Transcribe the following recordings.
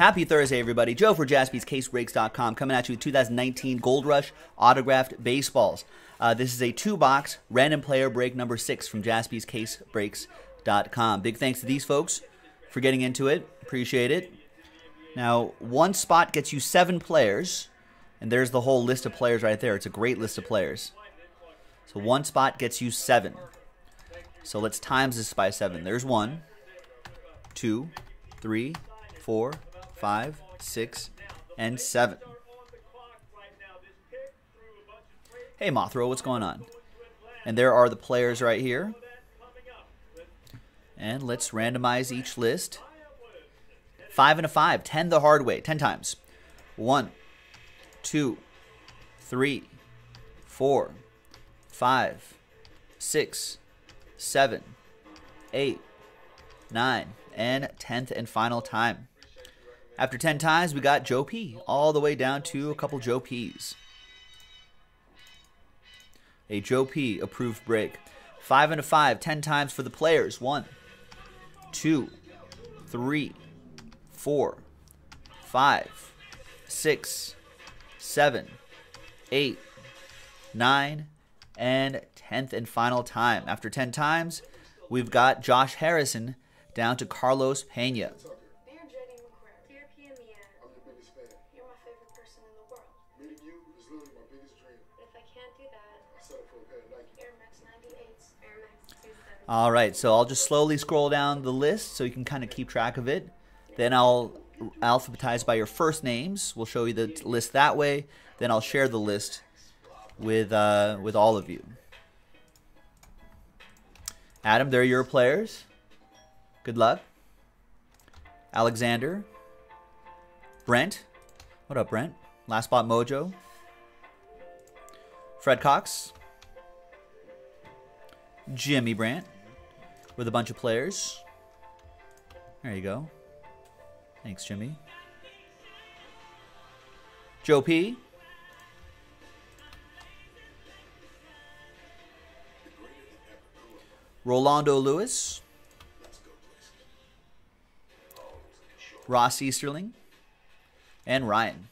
Happy Thursday, everybody. Joe for jaspyscasebreaks.com coming at you with 2019 Gold Rush autographed baseballs. Uh, this is a two box random player break number six from jaspyscasebreaks.com. Big thanks to these folks for getting into it. Appreciate it. Now, one spot gets you seven players, and there's the whole list of players right there. It's a great list of players. So one spot gets you seven. So let's times this by seven. There's one, two, three, four, five, six, and seven. Hey Mothra, what's going on? And there are the players right here. And let's randomize each list. Five and a five. Ten the hard way. Ten times. One, two, three, four, five, six, seven, eight, nine, and tenth and final time. After 10 times, we got Joe P. All the way down to a couple Joe P's. A Joe P. approved break. 5 and a 5, 10 times for the players. One, two, three, four, five, six, seven, eight, nine, and 10th and final time. After 10 times, we've got Josh Harrison down to Carlos Pena. All right, so I'll just slowly scroll down the list so you can kind of keep track of it. Then I'll alphabetize by your first names. We'll show you the list that way. Then I'll share the list with uh, with all of you. Adam, they're your players. Good luck. Alexander. Brent. What up, Brent? Last spot mojo. Fred Cox. Jimmy Brandt with a bunch of players. There you go. Thanks, Jimmy. Joe P. Rolando Lewis. Ross Easterling. And Ryan.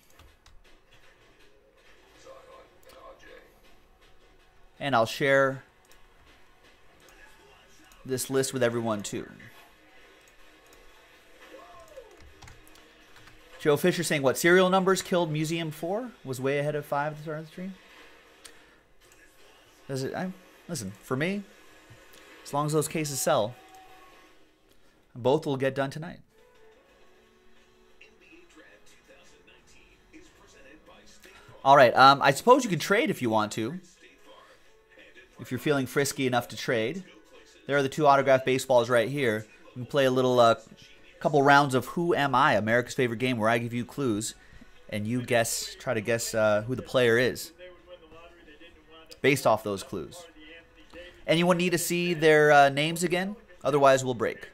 And I'll share this list with everyone too. Joe Fisher saying what serial numbers killed Museum Four was way ahead of five at the start of the stream. Does it? I, listen for me. As long as those cases sell, both will get done tonight. All right. Um, I suppose you can trade if you want to. If you're feeling frisky enough to trade. There are the two autographed baseballs right here. We can play a little uh, couple rounds of Who Am I, America's favorite game, where I give you clues and you guess, try to guess uh, who the player is based off those clues. Anyone need to see their uh, names again? Otherwise, we'll break.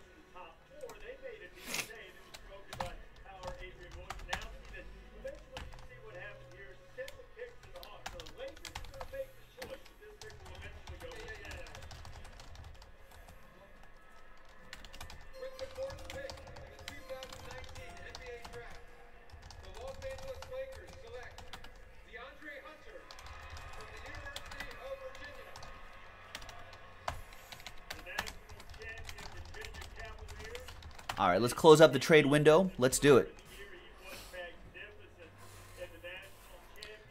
All right, let's close up the trade window. Let's do it.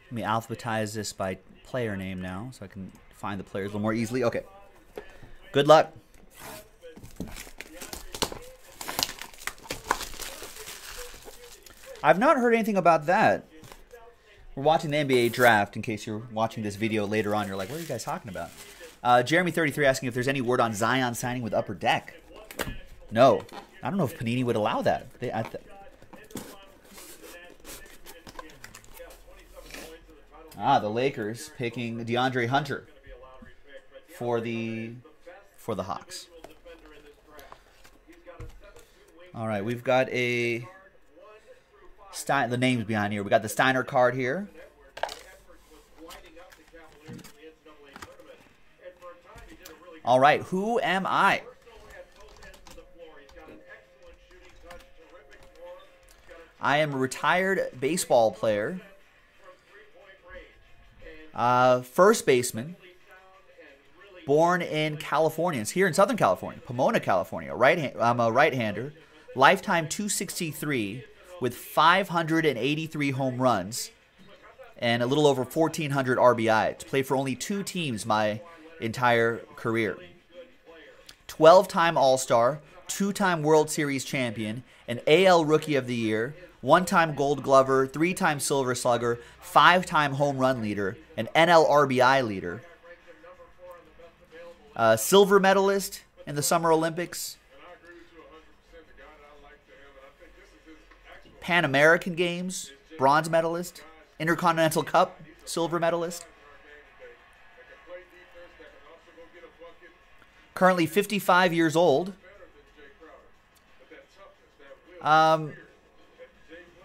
Let me alphabetize this by player name now so I can find the players a little more easily. Okay. Good luck. I've not heard anything about that. We're watching the NBA draft in case you're watching this video later on. You're like, what are you guys talking about? Uh, Jeremy33 asking if there's any word on Zion signing with Upper Deck. No. I don't know if Panini would allow that. They, th ah, the Lakers picking DeAndre Hunter for the for the Hawks. All right, we've got a Stein, the names behind here. We got the Steiner card here. All right, who am I? I am a retired baseball player. Uh, first baseman. Born in California. It's here in Southern California, Pomona, California. Right, I'm a right-hander. Lifetime 263 with 583 home runs and a little over 1,400 RBI. To play for only two teams my entire career. 12 time All Star, two time World Series champion, an AL Rookie of the Year, one time Gold Glover, three time Silver Slugger, five time home run leader, an NL RBI leader, silver medalist in the Summer Olympics, Pan American Games, bronze medalist, Intercontinental Cup, silver medalist. Currently 55 years old. Um,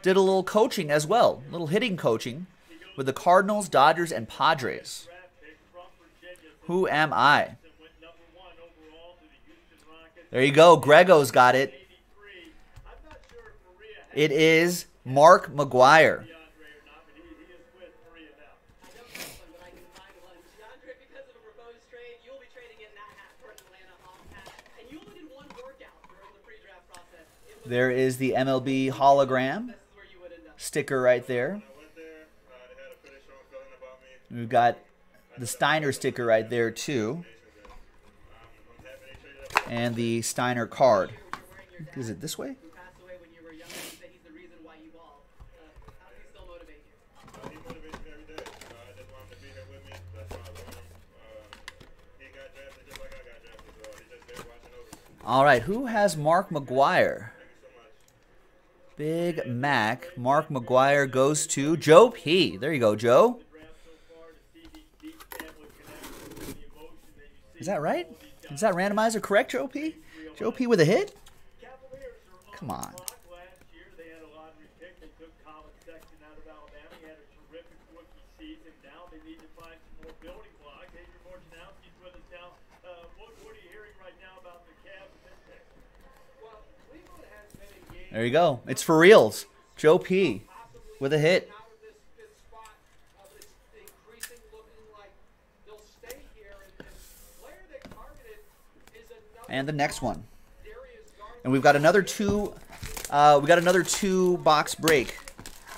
did a little coaching as well, a little hitting coaching with the Cardinals, Dodgers, and Padres. Who am I? There you go. Grego's got it. It is Mark McGwire. There is the MLB hologram sticker right there. We've got the Steiner sticker right there too. And the Steiner card. Is it this way? All right, who has Mark McGwire? Big Mac. Mark McGwire goes to Joe P. There you go, Joe. Is that right? Is that randomizer correct, Joe P? Joe P with a hit? Come on. There you go. It's for reals. Joe P with a hit. And the next one. And we've got another two uh, we got another two box break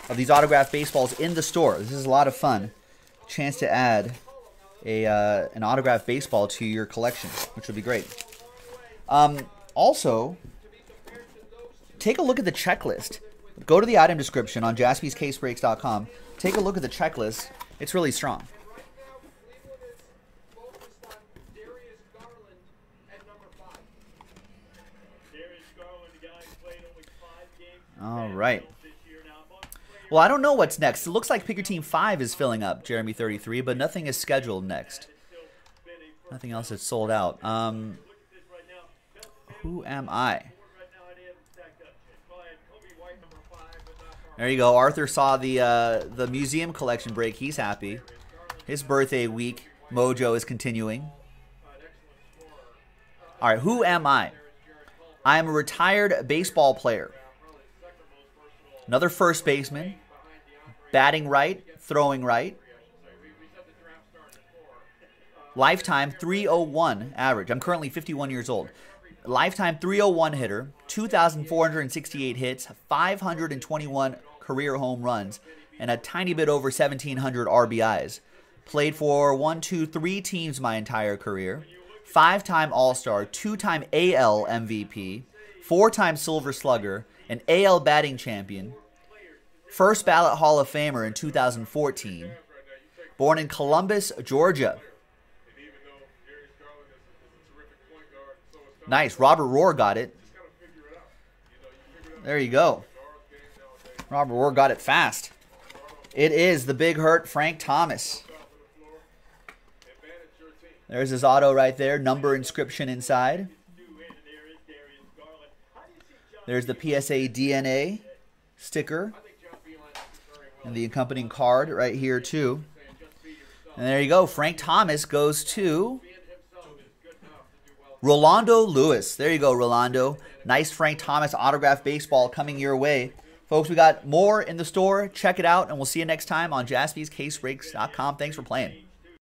of these autographed baseballs in the store. This is a lot of fun. Chance to add a uh, an autographed baseball to your collection, which would be great. Um, also, take a look at the checklist. Go to the item description on jaspyscasebreaks.com. Take a look at the checklist. It's really strong. All right. Well, I don't know what's next. It looks like Pick Your Team 5 is filling up, Jeremy 33, but nothing is scheduled next. Nothing else is sold out. Um, who am I? There you go. Arthur saw the uh, the museum collection break. He's happy. His birthday week mojo is continuing. All right, who am I? I am a retired baseball player. Another first baseman. Batting right, throwing right. Lifetime 301 average. I'm currently 51 years old. Lifetime 301 hitter, 2,468 hits, 521 career home runs, and a tiny bit over 1,700 RBIs. Played for one, two, three teams my entire career. Five time All Star, two time AL MVP, four time Silver Slugger, an AL batting champion, first ballot Hall of Famer in 2014. Born in Columbus, Georgia. Nice. Robert Rohr got it. There you go. Robert Rohr got it fast. It is the big hurt Frank Thomas. There's his auto right there, number inscription inside. There's the PSA DNA sticker and the accompanying card right here too. And there you go. Frank Thomas goes to Rolando Lewis. There you go, Rolando. Nice Frank Thomas autograph baseball coming your way Folks, we got more in the store. Check it out, and we'll see you next time on jaspyscasebreaks.com. Thanks for playing.